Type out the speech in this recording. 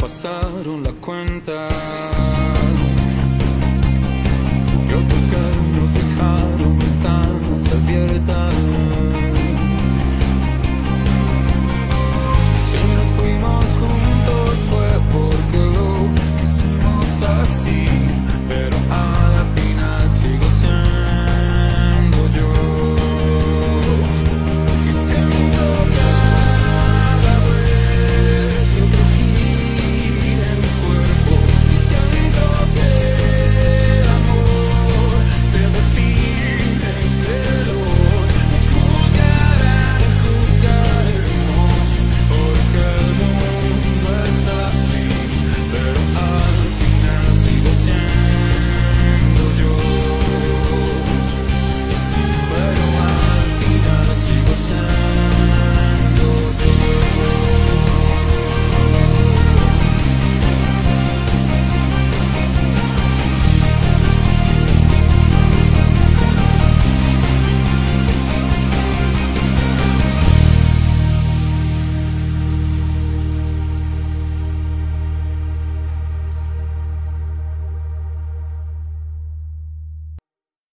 pasaron la cuenta y otros que nos dejaron ventanas abiertas. Si nos fuimos juntos fue porque lo quisimos así.